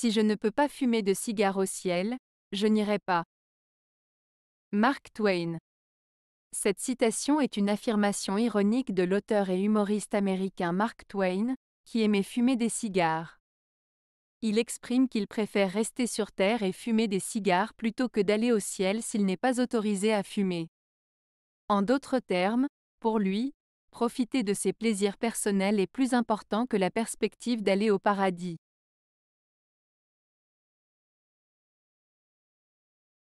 Si je ne peux pas fumer de cigare au ciel, je n'irai pas. Mark Twain. Cette citation est une affirmation ironique de l'auteur et humoriste américain Mark Twain, qui aimait fumer des cigares. Il exprime qu'il préfère rester sur Terre et fumer des cigares plutôt que d'aller au ciel s'il n'est pas autorisé à fumer. En d'autres termes, pour lui, profiter de ses plaisirs personnels est plus important que la perspective d'aller au paradis.